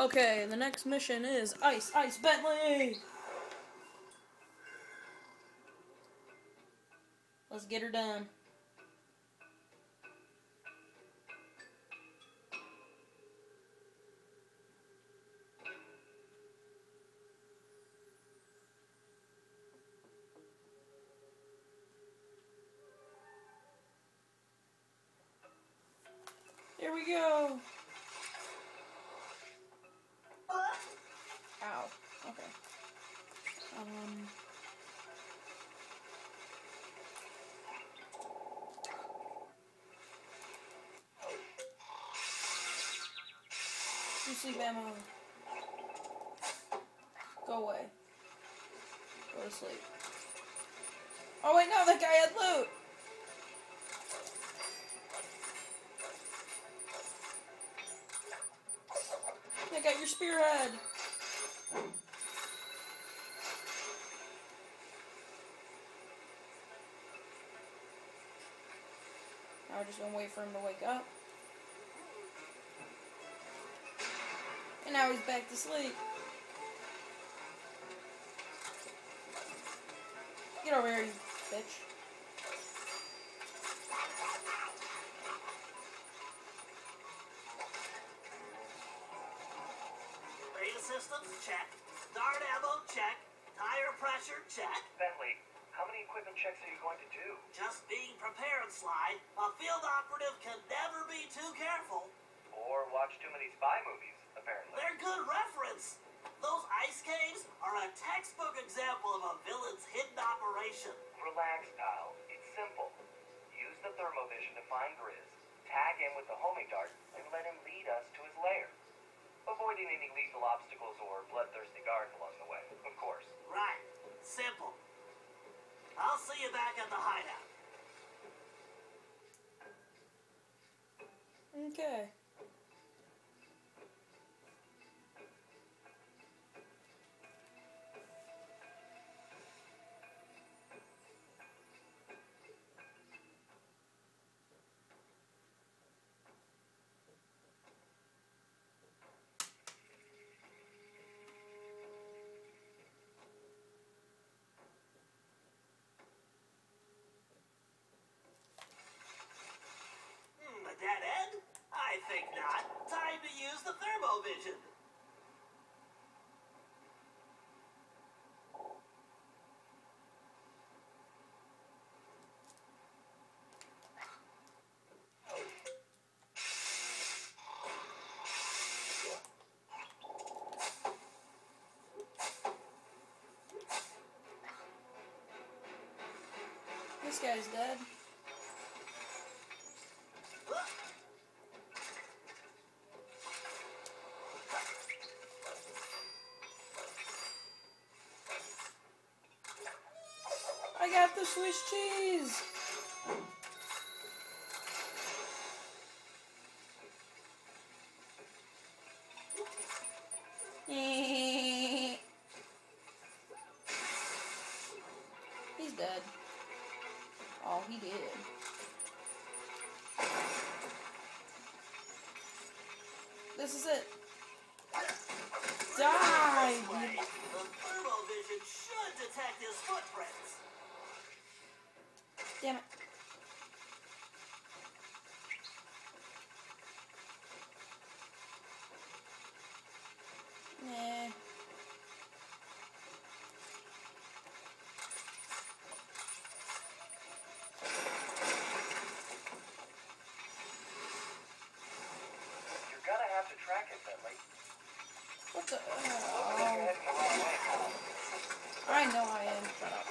Okay, the next mission is Ice Ice Bentley! Let's get her done. Here we go. Sleep ammo. Go away. Go to sleep. Oh wait, no, that guy had loot! I got your spearhead! Now we're just gonna wait for him to wake up. And now he's back to sleep. Get over here, you bitch. Rail systems, check. Dart ammo, check. Tire pressure, check. Bentley, how many equipment checks are you going to do? Just being prepared, Sly. A field operative can never be too careful. Or watch too many spy movies, apparently. They're good reference. Those ice caves are a textbook example of a villain's hidden operation. Relax, pal. It's simple. Use the thermovision to find Grizz, tag him with the homing dart, and let him lead us to his lair. Avoiding any lethal obstacles or bloodthirsty guards along the way, of course. Right. Simple. I'll see you back at the hideout. Okay. Use the thermovision. This guy's dead. Swiss cheese. He's dead. Oh, he did. This is it. Die! The thermovision should detect his footprints. Damn it. Nah. You're gonna have to track it, Bentley. What the? Looks like you're Oh, heading the wrong way. I know I am. Shut up.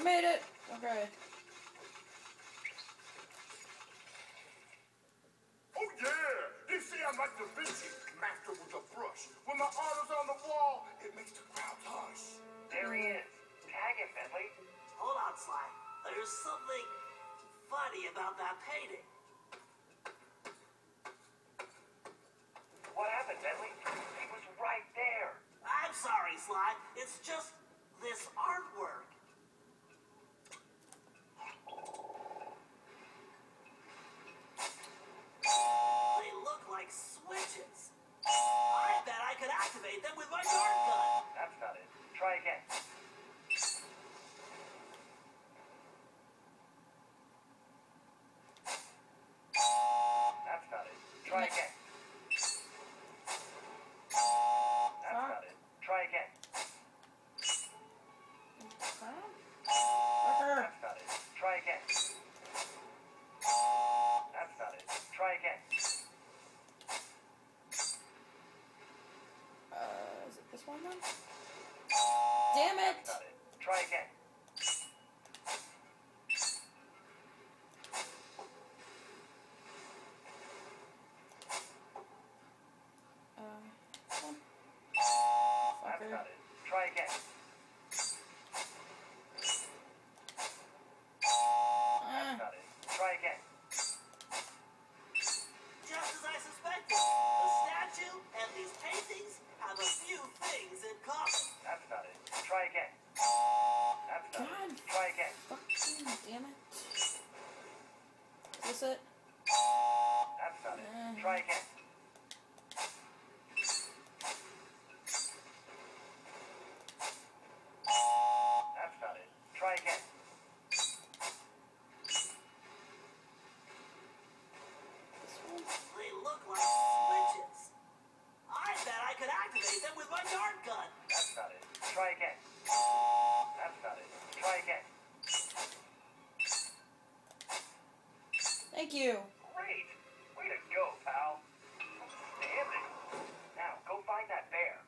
I made it. Okay. Oh yeah! They say I'm like Da Vinci, master with a brush. When my art is on the wall, it makes the crowd hush. There he is. Tag him, Bentley. Hold on, Sly. There's something funny about that painting. What happened, Bentley? He was right there. I'm sorry, Sly. It's just this artwork. Is it? That's not Uh. Try again. That's not it. Try again. They look like switches. I bet I could activate them with my dart gun. That's not it. Try again. That's not it. Try again. Thank you. Great. Way to go, pal. Outstanding. Now, go find that bear.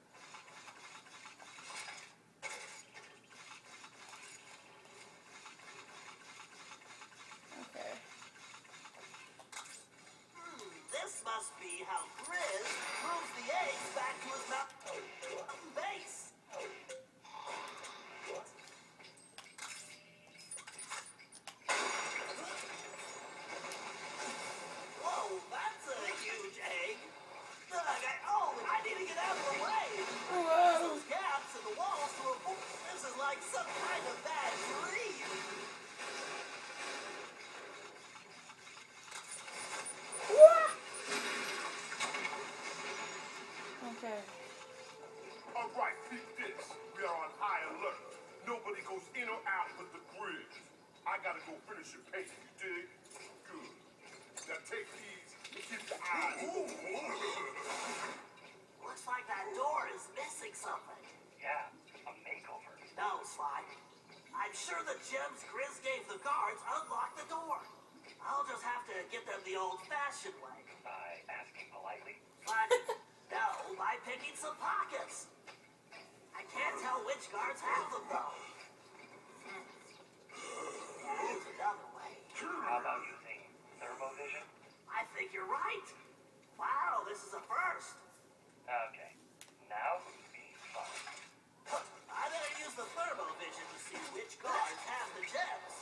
Okay. Hmm, this must be how Grizz moves the eggs back to his mountain gems Grizz gave the guards unlocked the door. I'll just have to get them the old-fashioned way. By asking politely. But no, by picking some pockets. I can't tell which guards have them though. There's another way. How about using thermovision? I think you're right. Wow, this is a first. Okay. Now be fun. I better use the thermovision to see which guards have the gems.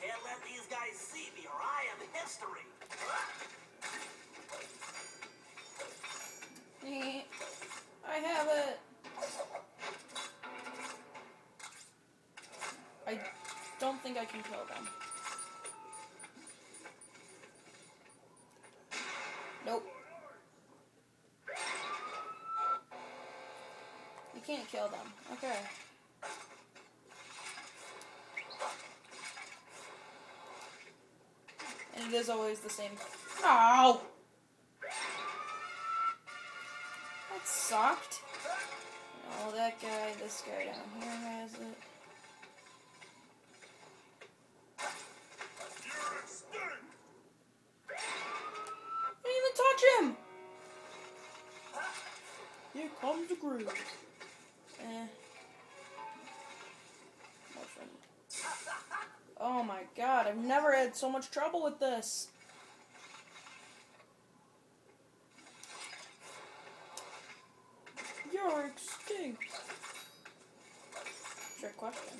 Can't let these guys see me or I am history. I have it. I don't think I can kill them. Nope. You can't kill them. Okay. And it is always the same. Ow! That sucked. Oh, that guy, this guy down here has it. Comes the groove. Eh. Oh my god, I've never had so much trouble with this. You're extinct. Trick question.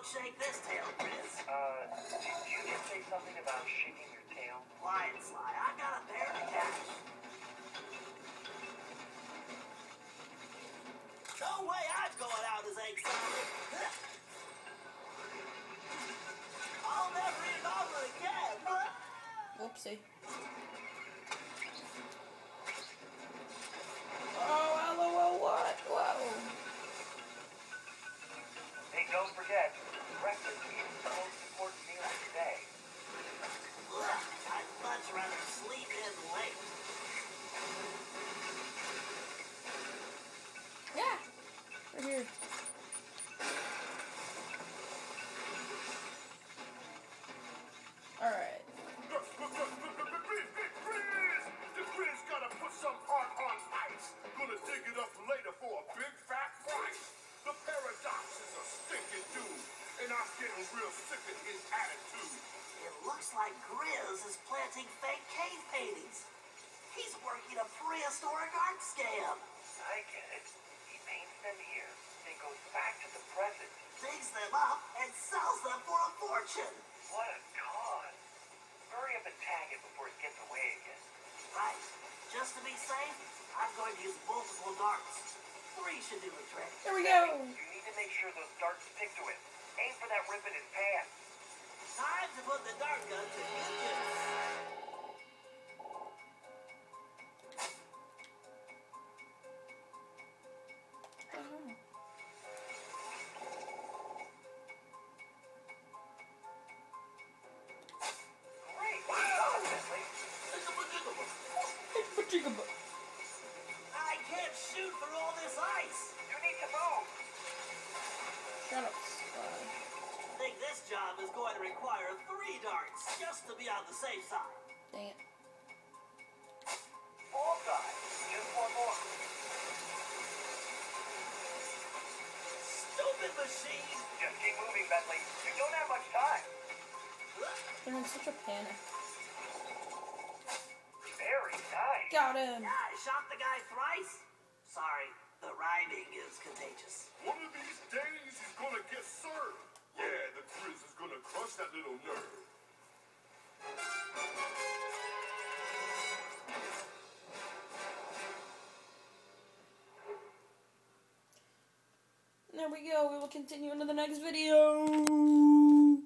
Don't shake this tail, Grizz. Uh, did you just say something about shaking your tail? Lion Sly, I got a pair to catch. No way I'm going out as excited. I'll never eat over again. Whoopsie. I'm getting real sick of his attitude. It looks like Grizz is planting fake cave paintings. He's working a prehistoric art scam. I get it. He paints them here, then goes back to the present. Digs them up and sells them for a fortune. What a con. Hurry up and tag it before it gets away again. Right. Just to be safe, I'm going to use multiple darts. Three should do the trick. There we go. You need to make sure those darts stick to it. Aim for that rip in his pants. Time to put the dart gun to good use. Great. Well done, Bentley. I can't shoot through all this ice. You need to move. Shut up, Spy. think this job is going to require three darts just to be on the safe side. Dang it. Bullseye. Just one more. Stupid machine. Just keep moving, Bentley. You don't have much time. They're in such a panic. Very nice. Got him. Yeah, I shot the guy thrice. Sorry, the rhyming is contagious. One of these days he's gonna get served. Yeah, the Grizz is gonna crush that little nerve. There we go. We will continue into the next video.